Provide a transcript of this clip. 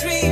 dream.